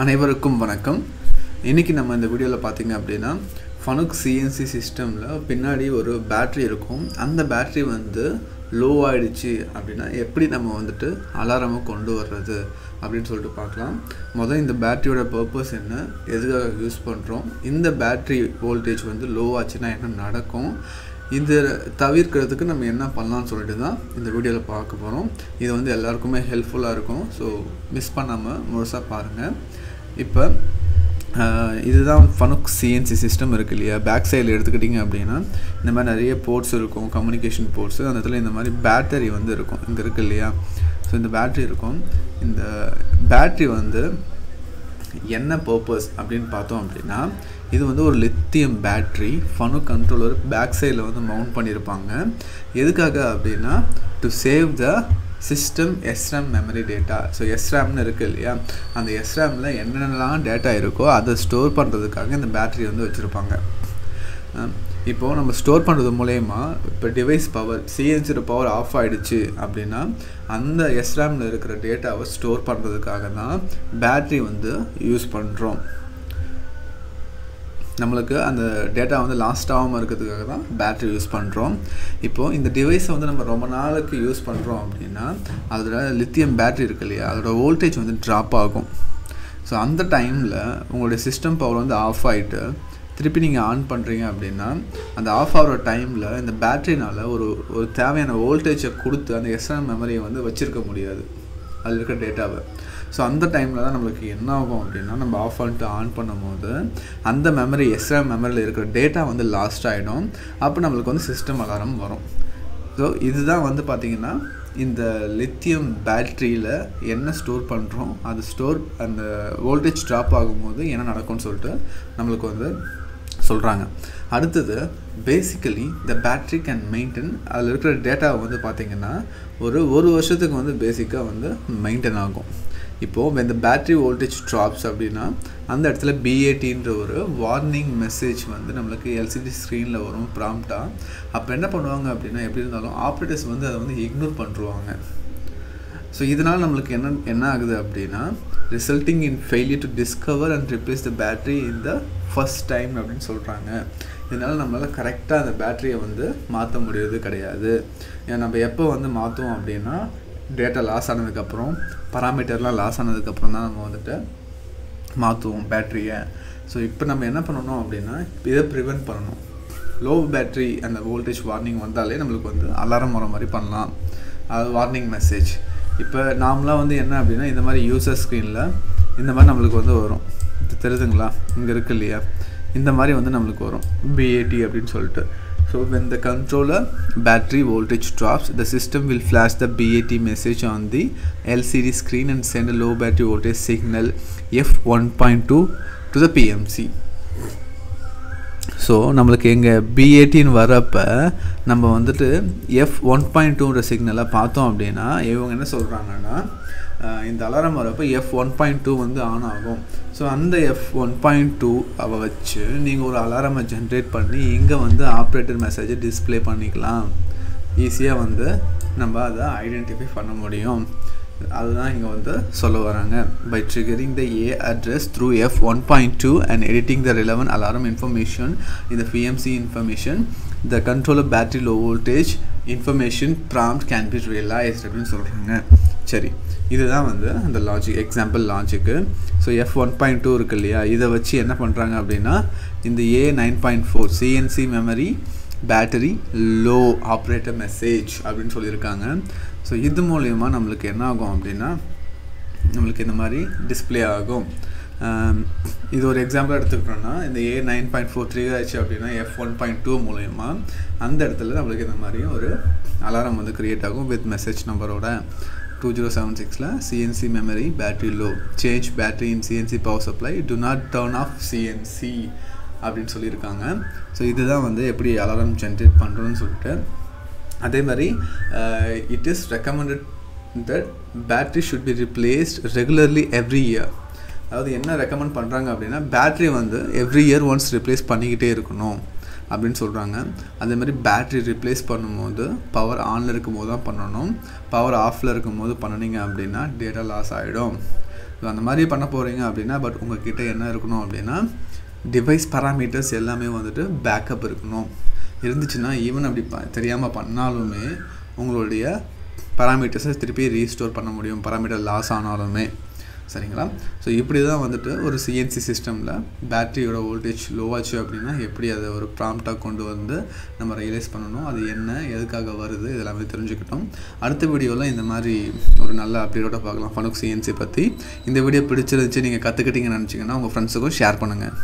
அனைவருக்கும் வணக்கம். இன்றைக்கி நம்ம இந்த வீடியோவில் பார்த்தீங்க அப்படின்னா ஃபனுக் சிஎன்சி சிஸ்டமில் பின்னாடி ஒரு பேட்ரி இருக்கும். அந்த பேட்ரி வந்து லோ ஆகிடுச்சு அப்படின்னா எப்படி நம்ம வந்துட்டு அலாரமாக கொண்டு வர்றது அப்படின்னு சொல்லிட்டு பார்க்கலாம். மொதல் இந்த பேட்டரியோட பர்பஸ் என்ன? எதுக்காக யூஸ் பண்ணுறோம் இந்த பேட்ரி வோல்டேஜ் வந்து லோ ஆச்சுன்னா என்ன நடக்கும்? இது தவிர்க்கிறதுக்கு நம்ம என்ன பண்ணலாம்னு சொல்லிட்டு தான் இந்த வீடியோவில் பார்க்க போகிறோம் இது வந்து எல்லாருக்குமே ஹெல்ப்ஃபுல்லாக இருக்கும் ஸோ மிஸ் பண்ணாமல் முழுசாக பாருங்கள் இப்போ இதுதான் ஃபனுக் சிஎன்சி சிஸ்டம் இருக்கு இல்லையா? பேக் சைடில் எடுத்துக்கிட்டிங்க அப்படின்னா இந்த மாதிரி நிறைய போர்ட்ஸ் இருக்கும். கம்யூனிகேஷன் போர்ட்ஸு அந்த இடத்துல இந்த மாதிரி பேட்டரி வந்து இருக்கும். இங்கே இருக்கு இல்லையா? ஸோ இந்த பேட்ரி இருக்கும். இந்த பேட்ரி வந்து என்ன பர்பஸ் அப்படின்னு பார்த்தோம் அப்படின்னா இது வந்து ஒரு lithium battery Fanuc controller back சைடில் வந்து மவுண்ட் பண்ணியிருப்பாங்க எதுக்காக அப்படின்னா to save the system SRAM memory data so எஸ்ராம்னு இருக்குது இல்லையா? அந்த எஸ்ராமில் என்னென்னலாம் டேட்டா இருக்கோ அதை ஸ்டோர் பண்ணுறதுக்காக இந்த பேட்ரி வந்து வச்சுருப்பாங்க. இப்போது நம்ம ஸ்டோர் பண்ணுறது மூலயமா இப்போ டிவைஸ் பவர் சிஎன்சியோட பவர் ஆஃப் ஆகிடுச்சு அப்படின்னா அந்த எஸ்ராமில் இருக்கிற டேட்டாவை ஸ்டோர் பண்ணுறதுக்காக தான் பேட்ரி வந்து யூஸ் பண்ணுறோம் நம்மளுக்கு அந்த டேட்டா வந்து லாஸ்ட் ஆகாமல் இருக்கிறதுக்காக தான் பேட்ரி யூஸ் பண்ணுறோம் இப்போது இந்த டிவைஸை வந்து நம்ம ரொம்ப நாளுக்கு யூஸ் பண்ணுறோம் அப்படின்னா அதோட லித்தியம் பேட்ரி இருக்கு இல்லையா அதோட வோல்டேஜ் வந்து ட்ராப் ஆகும். ஸோ அந்த டைமில் உங்களுடைய சிஸ்டம் பவர் வந்து ஆஃப் ஆகிட்டு திருப்பி நீங்கள் ஆன் பண்ணுறீங்க அப்படின்னா அந்த ஆஃப் ஆகிற டைமில் இந்த பேட்டரினால் ஒரு ஒரு தேவையான வோல்டேஜை கொடுத்து அந்த எஸ்எம் மெமரியை வந்து வச்சுருக்க முடியாது. அதில் இருக்கிற டேட்டாவை ஸோ அந்த டைமில் தான் நம்மளுக்கு என்ன ஆகும் அப்படின்னா நம்ம ஆஃப் பண்ணிட்டு ஆன் பண்ணும்போது அந்த மெமரி எஸ்எம் மெமரியில் இருக்கிற டேட்டா வந்து லாஸ்ட் ஆகிடும் அப்போ நம்மளுக்கு வந்து சிஸ்டம் அலாரம் வரும். ஸோ இதுதான் வந்து பார்த்திங்கன்னா இந்த லித்தியம் பேட்ரியில் என்ன ஸ்டோர் பண்ணுறோம் அது ஸ்டோர் அந்த வோல்டேஜ் ட்ராப் ஆகும்போது என்ன நடக்கும்னு சொல்லிட்டு நம்மளுக்கு வந்து சொல்கிறாங்க அடுத்தது பேசிக்கலி இந்த பேட்ரி கேன் மெயின்டைன் அதில் இருக்கிற டேட்டா வந்து பார்த்திங்கன்னா ஒரு ஒரு வருஷத்துக்கு வந்து பேசிக்காக வந்து மெயின்டைன் ஆகும். இப்போது இந்த பேட்ரி வோல்டேஜ் ட்ராப்ஸ் அப்படின்னா அந்த இடத்துல பிஏடின்ற ஒரு வார்னிங் மெசேஜ் வந்து நம்மளுக்கு எல்சிடி ஸ்க்ரீனில் வரும் ப்ராம்ப்டாக அப்போ என்ன பண்ணுவாங்க அப்படின்னா எப்படி இருந்தாலும் ஆப்ரேட்டர்ஸ் வந்து அதை வந்து இக்னோர் பண்ணுருவாங்க. ஸோ இதனால் நம்மளுக்கு என்ன என்ன ஆகுது அப்படின்னா resulting in failure to discover and replace the battery in the first time அப்படின்னு சொல்கிறாங்க இதனால் நம்மளால் கரெக்டாக அந்த பேட்டரியை வந்து மாற்ற முடியறது கிடையாது. நம்ம எப்போ வந்து மாற்றுவோம் அப்படின்னா டேட்டா லாஸ் ஆனதுக்கப்புறம் பராமீட்டர்லாம் லாஸ் ஆனதுக்கப்புறம் தான் நம்ம வந்துட்டு மாற்றுவோம் பேட்டரியை ஸோ இப்போ நம்ம என்ன பண்ணணும் அப்படின்னா இதை ப்ரிவெண்ட் பண்ணணும். லோ பேட்டரி அந்த வோல்டேஜ் வார்னிங் வந்தாலே நம்மளுக்கு வந்து அலாரம் வர மாதிரி பண்ணலாம். அது வார்னிங் மெசேஜ் இப்போ நாம்லாம் வந்து என்ன அப்படின்னா இந்த மாதிரி யூசர் ஸ்க்ரீனில் இந்த மாதிரி நம்மளுக்கு வந்து வரும் இது தெரியுதுங்களா இங்கே இருக்கு இல்லையா இந்த மாதிரி வந்து நம்மளுக்கு வரும் பிஏடி அப்படின்னு சொல்லிட்டு so when the controller battery voltage drops the system will flash the BAT message on the LCD screen and send low battery voltage signal F one point two to the PMC so நம்மளுக்கு எங்கே பிஏடின்னு வரப்போ நம்ம வந்துட்டு F one point டூன்ற சிக்னலை பார்த்தோம் அப்படின்னா இவங்க என்ன சொல்கிறாங்கன்னா இந்த அலாரம் வரப்போ எஃப் ஒன் பாயிண்ட் டூ வந்து ஆன் ஆகும். ஸோ அந்த எஃப் ஒன் பாயிண்ட் டூ அவ வச்சு நீங்கள் ஒரு அலாரமை ஜென்ரேட் பண்ணி இங்கே வந்து ஆப்ரேட்டர் மெசேஜை டிஸ்ப்ளே பண்ணிக்கலாம். ஈஸியாக வந்து நம்ம அதை ஐடென்டிஃபை பண்ண முடியும். அதுதான் இங்கே வந்து சொல்ல வராங்க. By triggering the A address through F one point two and editing the relevant alarm information இந்த PMC information the controller battery low voltage information prompt can be realized அப்படின்னு சொல்கிறாங்க சரி இதுதான் வந்து அந்த logic example logic so F one point two இருக்கு இல்லையா? இதை வச்சு என்ன பண்ணுறாங்க அப்படின்னா இந்த A nine point four CNC memory battery low operator message அப்படின்னு சொல்லியிருக்காங்க. ஸோ இது மூலயமா நம்மளுக்கு என்ன ஆகும் அப்படின்னா நம்மளுக்கு இந்த மாதிரி டிஸ்ப்ளே ஆகும். Um, இது ஒரு எக்ஸாம்பிள் எடுத்துக்கிட்டோம்னா இந்த A nine point four three ஆச்சு அப்படின்னா எஃப் ஒன் பாயிண்ட் டூ மூலயமா அந்த இடத்துல நம்மளுக்கு இந்த மாதிரி ஒரு அலாரம் வந்து க்ரியேட் ஆகும் வித் மெசேஜ் நம்பரோட டூ ஜீரோ செவன் சிக்ஸில் CNC memory battery low change battery in CNC power supply to not turn off CNC அப்படின்னு சொல்லியிருக்காங்க. ஸோ இதுதான் வந்து எப்படி அலாரம் ஜென்ரேட் பண்ணுறோன்னு சொல்லிட்டு. அதே மாதிரி it is recommended that battery should be replaced regularly every year அதாவது என்ன ரெக்கமெண்ட் பண்ணுறாங்க அப்படின்னா பேட்ரி வந்து எவ்ரி இயர் ஒன்ஸ் ரிப்ளேஸ் பண்ணிக்கிட்டே இருக்கணும் அப்படின்னு சொல்கிறாங்க அதே மாதிரி பேட்ரி ரிப்ளேஸ் பண்ணும்போது பவர் ஆனில் இருக்கும்போது தான் பண்ணணும். பவர் ஆஃபில் இருக்கும்போது பண்ணினீங்க அப்படின்னா டேட்டா லாஸ் ஆகிடும் ஸோ அந்த மாதிரி பண்ண போகிறீங்க அப்படின்னா பட் உங்ககிட்ட என்ன இருக்கணும் அப்படின்னா டிவைஸ் பராமீட்டர்ஸ் எல்லாமே வந்துட்டு பேக்கப் இருக்கணும். இருந்துச்சுன்னா ஈவன் அப்படி ப தெரியாமல் பண்ணாலுமே உங்களுடைய பராமீட்டர்ஸை திருப்பி ரீஸ்டோர் பண்ண முடியும். பராமீட்டர் லாஸ் ஆனாலுமே. சரிங்களா? ஸோ இப்படி தான் வந்துட்டு ஒரு சிஎன்சி சிஸ்டமில் பேட்டரியோட வோல்டேஜ் லோவாச்சு அப்படின்னா எப்படி அதை ஒரு ப்ராம்ப்டாக கொண்டு வந்து நம்ம ரியலைஸ் பண்ணணும்? அது என்ன? எதுக்காக வருது? இதெல்லாமே தெரிஞ்சுக்கிட்டோம். அடுத்த வீடியோவில் இந்த மாதிரி ஒரு நல்ல அப்டேட்டோட பார்க்கலாம். ஃபனுக் சிஎன்சி பற்றி இந்த வீடியோ பிடிச்சிருந்துச்சு நீங்கள் கற்றுக்கிட்டீங்கன்னு நினச்சிங்கன்னா உங்கள் ஃப்ரெண்ட்ஸுக்கும் ஷேர் பண்ணுங்கள்